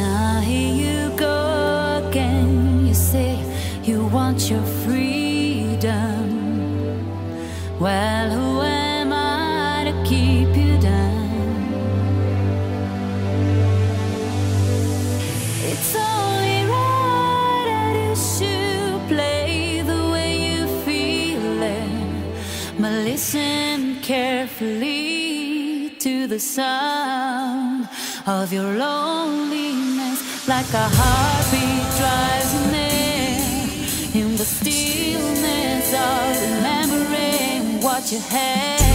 Now here you go again. You say you want your freedom. Well, who am I to keep you down? It's only right that you should play the way you feel it. But listen carefully to the sound of your loneliness, like a heartbeat drives near in the stillness of remembering what you had.